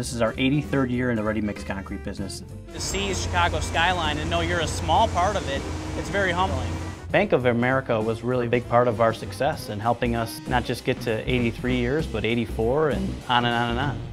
This is our 83rd year in the ready mix concrete business. To see Chicago skyline and know you're a small part of it, it's very humbling. Bank of America was really a big part of our success in helping us not just get to 83 years, but 84 and on and on and on.